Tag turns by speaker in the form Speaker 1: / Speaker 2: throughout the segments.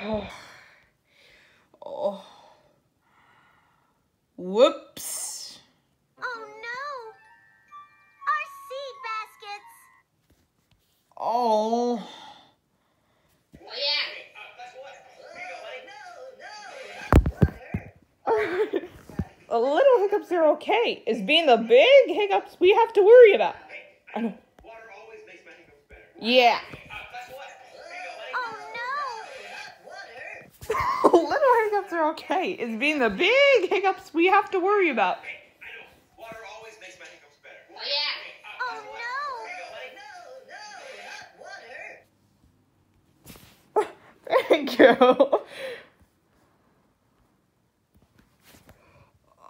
Speaker 1: Oh. oh. Whoops.
Speaker 2: Oh no! Our seed baskets!
Speaker 1: Oh. Yeah. A little hiccups are okay. It's being the big hiccups we have to worry about. I know. Yeah.
Speaker 2: Oh
Speaker 1: little hiccups are okay. It's being the big hiccups we have to worry about.
Speaker 2: Oh, oh, no!
Speaker 1: Thank you.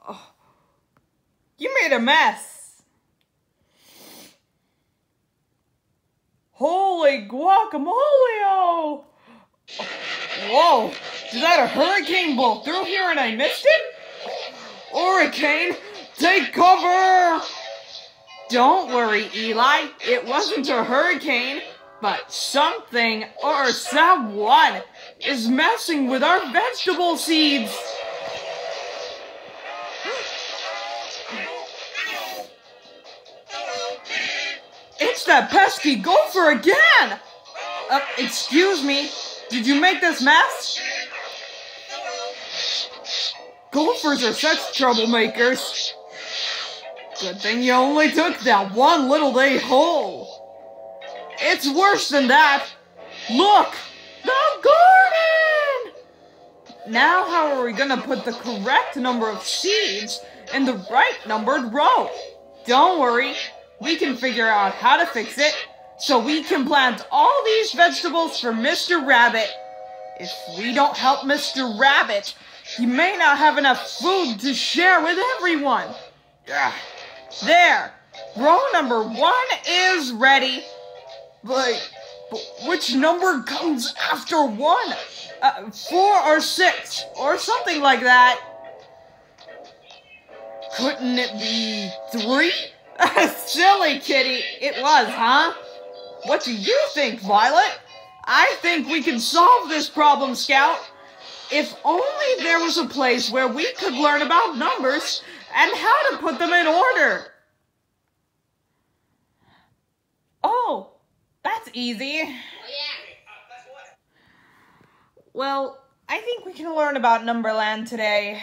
Speaker 1: Oh. You made a mess. Holy guacamole! Oh. Whoa! Did that a hurricane blow through here and I missed it? Hurricane, take cover! Don't worry, Eli. It wasn't a hurricane, but something or someone is messing with our vegetable seeds. It's that pesky gopher again! Uh, excuse me, did you make this mess? Gophers are such troublemakers. Good thing you only took that one little day hole. It's worse than that. Look! The garden! Now how are we gonna put the correct number of seeds in the right numbered row? Don't worry, we can figure out how to fix it so we can plant all these vegetables for Mr. Rabbit. If we don't help Mr. Rabbit, he may not have enough food to share with everyone. Ugh. There, row number one is ready. But, but which number comes after one? Uh, four or six, or something like that. Couldn't it be three? Silly kitty, it was, huh? What do you think, Violet? I think we can solve this problem, Scout. If only there was a place where we could learn about numbers and how to put them in order. Oh, that's easy. Well, I think we can learn about Numberland today.